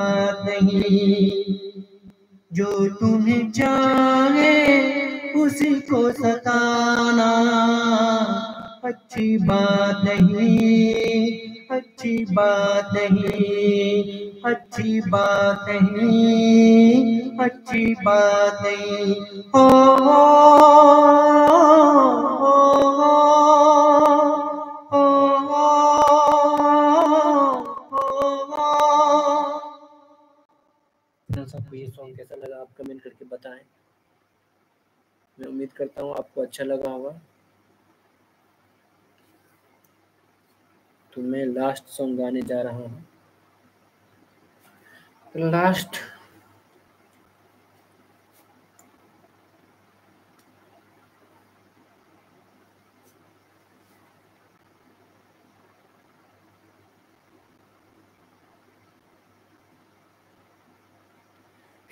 नहीं। जो तुम्हें चाहे उसको सताना। अच्छी बात नहीं अच्छी बात नहीं अच्छी बात नहीं अच्छी बात नहीं। ओ, ओ, ओ, ओ, ओ, ओ, ओ, ओ आपको ये सॉन्ग कैसा लगा आप कमेंट करके बताएँ। मैं उम्मीद करता हूँ आपको अच्छा लगा होगा। तो मैं लास्ट सॉन्ग गाने जा रहा हूँ। Last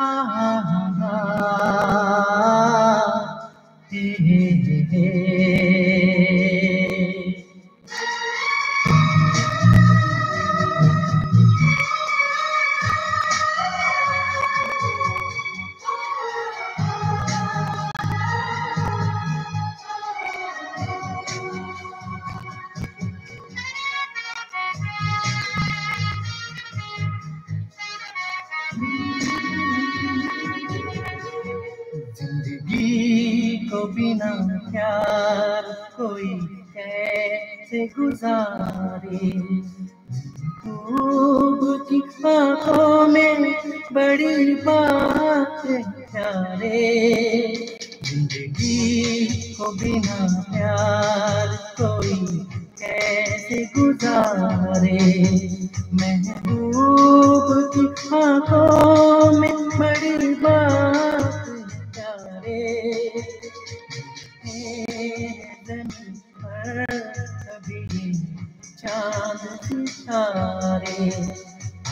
Ah. को बिना प्यार कोई कैसे गुजारे? खूब की आँखों में बड़ी बात प्यारे। ज़िंदगी को बिना प्यार कोई कैसे गुजारे? महबूब की आँखों ज़मीन पर चाँद सितारे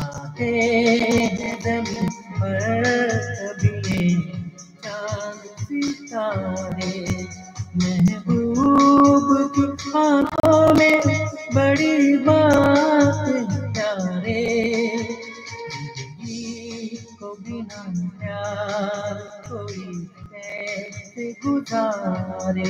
आते हैं दम पर कभी चाँद सितारे। महबूब गुजारे।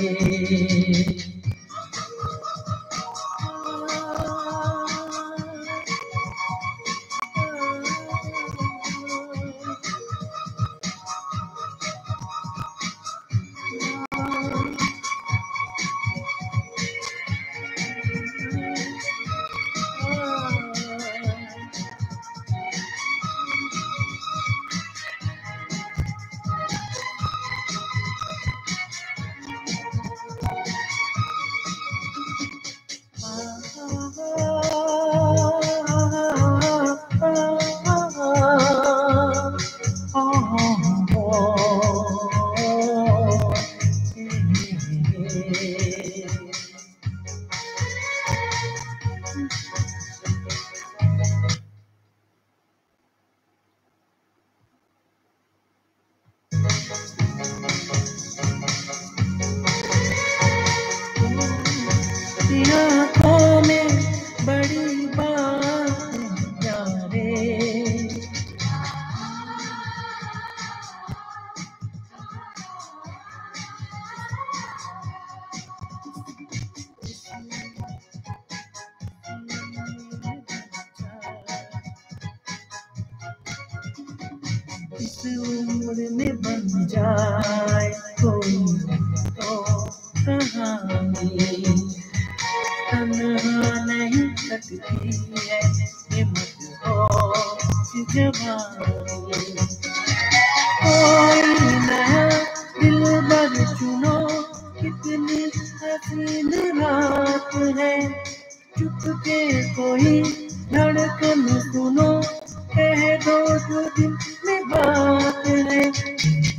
इस उम्र में बन जाए कोई तो कहानी। तन्हा नहीं सकती है हिम्मत हो जवानी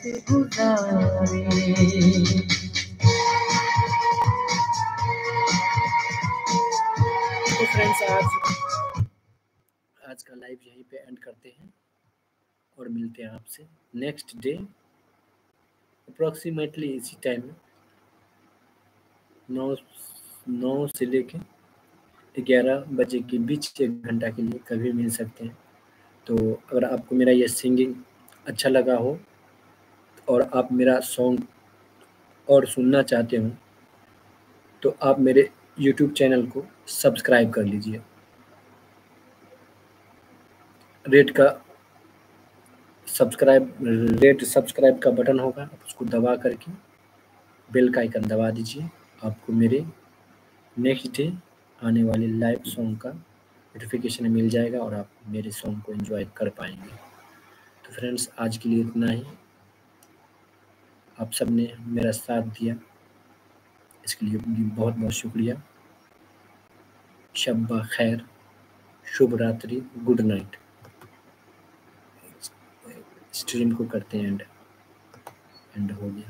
है गुजारे फ्रेंड्स आज आज का लाइव यहीं पे एंड करते हैं और मिलते हैं आपसे नेक्स्ट डे अप्रोक्सीमेटली इसी टाइम में, नौ नौ से लेके ग्यारह बजे के बीच एक घंटा के लिए कभी मिल सकते हैं। तो अगर आपको मेरा ये सिंगिंग अच्छा लगा हो और आप मेरा सॉन्ग और सुनना चाहते हो तो आप मेरे यूट्यूब चैनल को सब्सक्राइब कर लीजिए। रेड का सब्सक्राइब रेड सब्सक्राइब का बटन होगा, आप उसको दबा करके बेल का आइकन दबा दीजिए। आपको मेरे नेक्स्ट डे आने वाले लाइव सॉन्ग का नोटिफिकेशन मिल जाएगा और आप मेरे सॉन्ग को एंजॉय कर पाएँगे। तो फ्रेंड्स आज के लिए इतना ही। आप सबने मेरा साथ दिया। इसके लिए बहुत बहुत शुक्रिया। शब्बा खैर, शुभ रात्रि, गुड नाइट। स्ट्रीम को करते हैं एंड एंड हो गया।